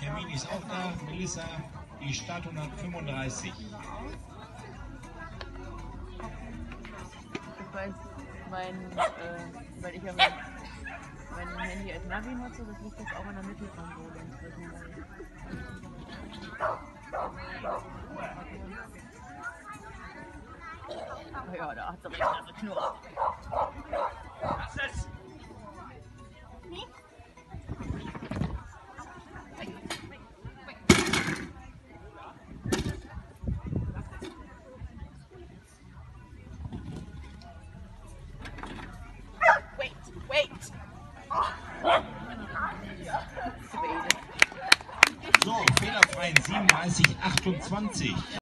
Hermine ist auch da, Melissa, die Startnummer 35. Ich weiß, mein, äh, weil ich ja mein, mein Handy als Navi nutze, das liegt jetzt auch in der Mittelkonsole inzwischen. Ja, da hat es aber echt geknurrt. So, fehlerfrei 37, 28.